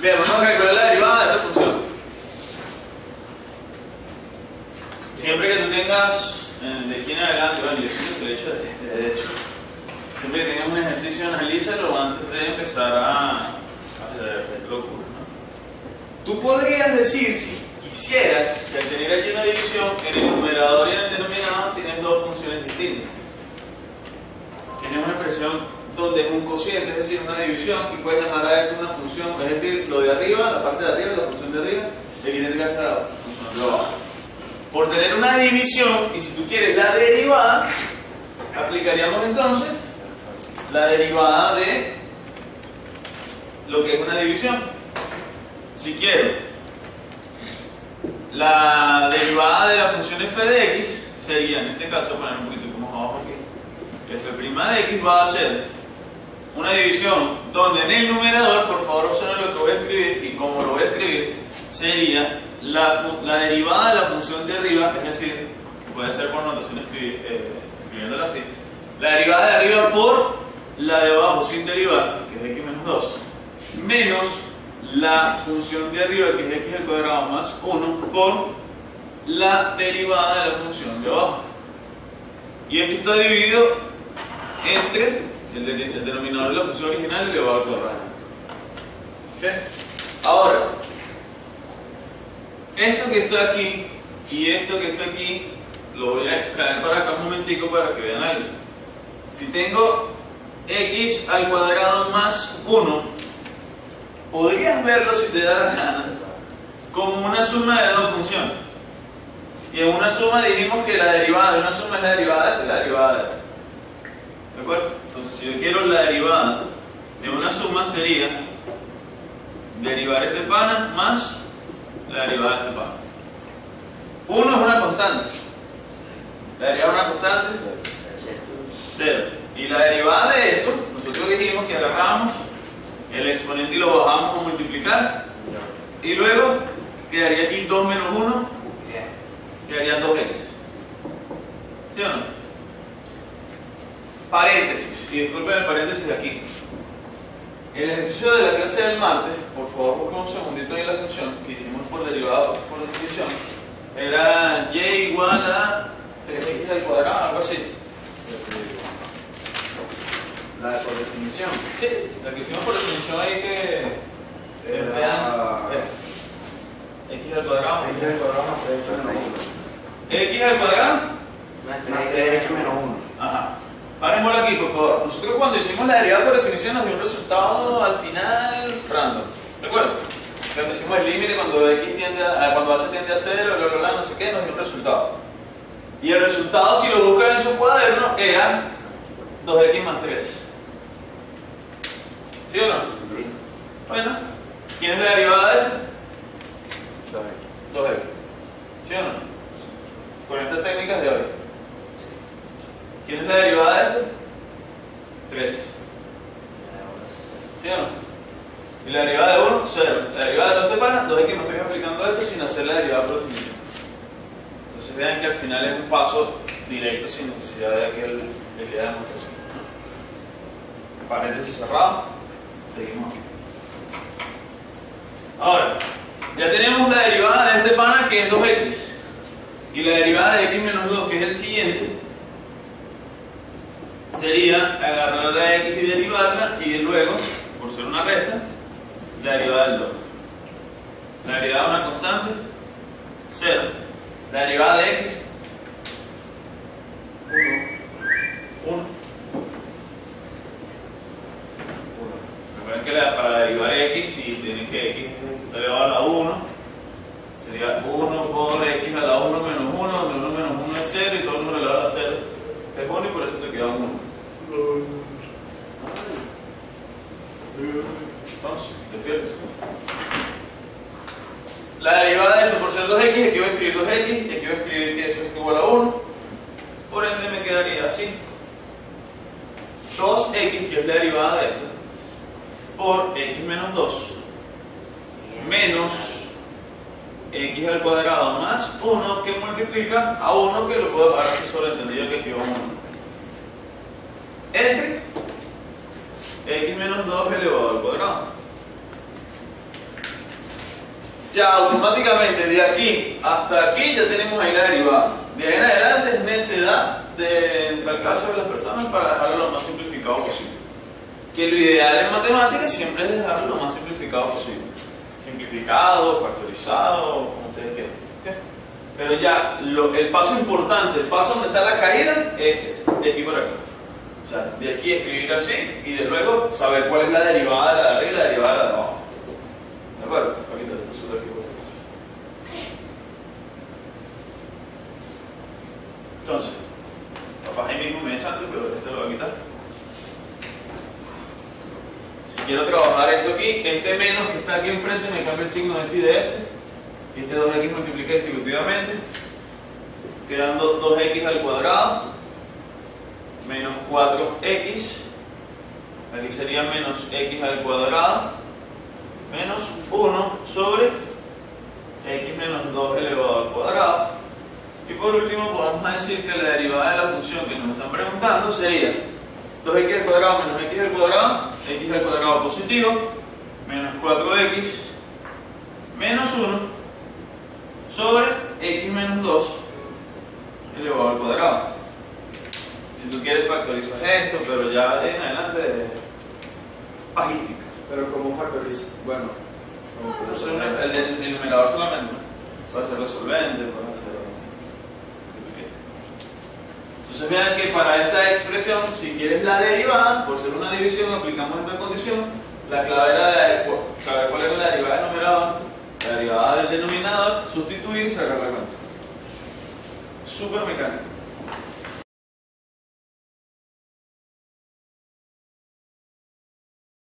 Bien, vamos a calcular la derivada de esta función. Siempre que tú tengas, eh, de aquí en adelante, bueno, yo siempre se lo he hecho de, de derecho. Siempre que tengas un ejercicio, analízalo antes de empezar a hacer locura. ¿no? Tú podrías decir, si quisieras, que al tener aquí una división, en el numerador y en el denominador tienes dos funciones distintas. Donde es un cociente, es decir, una división, y puedes llamar a esto una función, es decir, lo de arriba, la parte de arriba, la función de arriba, que estar la función de abajo. Por tener una división, y si tú quieres la derivada, aplicaríamos entonces la derivada de lo que es una división. Si quiero la derivada de la función f de x, sería en este caso, poner un poquito como abajo aquí, f' de x va a ser una división donde en el numerador, por favor observen lo que voy a escribir, y como lo voy a escribir, sería la, la derivada de la función de arriba, es decir, puede ser por notación escribir, eh, escribiéndola así, la derivada de arriba por la de abajo sin derivar, que es x menos 2, menos la función de arriba, que es x al cuadrado más 1, por la derivada de la función de abajo. Y esto está dividido entre el, de, el denominador de la función original elevado al cuadrado. ¿Okay? Ahora, esto que está aquí y esto que está aquí, lo voy a extraer para acá un momentico para que vean algo. Si tengo x al cuadrado más 1, podrías verlo si te da la gana como una suma de dos funciones. Y en una suma dijimos que la derivada de una suma es la derivada de esta la derivada de esta. Entonces, si yo quiero la derivada de una suma sería derivar este pana más la derivada de este pana. 1 es una constante. La derivada de una constante 0. Y la derivada de esto, nosotros dijimos que agarramos el exponente y lo bajamos a multiplicar. Y luego quedaría aquí 2 menos 1, quedaría 2x. ¿Sí o no? Paréntesis, y disculpen el paréntesis de aquí. El ejercicio de la clase del martes, por favor busquen un segundito ahí la función que hicimos por derivado, por definición, era y igual a 3x al cuadrado, algo así. La de por definición. Sí, la que hicimos por definición ahí que... Era- vean, eh, x al cuadrado. X al cuadrado más 3x menos x al cuadrado. 1. Más 3x menos 1. Parémoslo aquí, por favor. Nosotros cuando hicimos la derivada por definición nos dio un resultado al final random. ¿De acuerdo? Cuando hicimos el límite, cuando x tiende a, cuando h tiende a 0, bla, bla, bla, no sé qué, nos dio un resultado. Y el resultado, si lo buscan en su cuaderno, era 2x más 3. ¿Sí o no? Sí. Bueno, ¿quién es la derivada de esto? 2x. 2x. ¿Sí o no? Con estas técnicas de hoy. ¿Quién es la derivada de esto? 3. ¿Sí o no? Y la derivada de 1, 0. La derivada de todo este pana, 2x no estoy aplicando esto sin hacer la derivada por definición. Entonces vean que al final es un paso directo sin necesidad de aquel de aquella demostración. Paréntesis cerrado. Seguimos aquí. Ahora, ya tenemos la derivada de este pana que es 2x. Y la derivada de x menos 2, que es el siguiente, sería agarrar la x y derivarla y luego, por ser una resta, la derivada del 2. La derivada de una constante, 0. La derivada de x, 1. 1. Recuerden que la- para derivar x, si tienen que x está elevado a la 1, sería 1 por x a la 1 menos 1, donde 1 menos 1 es 0 y todo el número elevado a la 0 es 1 y por eso te queda 1. Entonces, despiertes. La derivada esto por ser 2x, aquí voy a escribir 2x, y aquí voy a escribir que eso es igual a 1. Por ende me quedaría así. 2x, que es la derivada de esto, por x menos 2, menos x al cuadrado más 1 que multiplica a 1 que lo puedo dejar así sobreentendido que aquí va 1. Entre x menos 2 elevado al cuadrado. Ya automáticamente de aquí hasta aquí ya tenemos ahí la derivada. De ahí en adelante es necedad de, en tal caso de las personas para dejarlo lo más simplificado posible. Que lo ideal en matemáticas siempre es dejarlo lo más simplificado posible. Simplificado, factorizado, como ustedes quieran. Pero ya lo- el paso importante, el paso donde está la caída, es de aquí por acá. O sea, de aquí escribir así y de luego saber cuál es la derivada de la de arriba y la derivada de la de abajo. ¿De acuerdo? Ahorita esto sube aquí por acá. Entonces, capaz ahí mismo me da chance, pero este lo voy a quitar. Si quiero trabajar esto aquí, este menos que está aquí enfrente me cambia el signo de este y de este. Y este 2x multiplica distributivamente, quedando 2x al cuadrado menos 4x. Aquí sería menos x al cuadrado menos 1 sobre x menos 2 elevado al cuadrado. Por último podemos decir que la derivada de la función que nos están preguntando sería 2x al cuadrado menos x al cuadrado, x al cuadrado positivo, menos 4x menos 1 sobre x menos 2 elevado al cuadrado. Si tú quieres factorizar esto, pero ya en adelante es pajística. Pero ¿cómo factoriza? Bueno, el, del- el numerador solamente. Puede ser resolvente, puede ser. Entonces vean que para esta expresión, si quieres la derivada, por ser una división, aplicamos esta condición. La clave era saber cuál era la derivada del numerador, la derivada del denominador, sustituir y sacar la cuenta. Súper mecánico.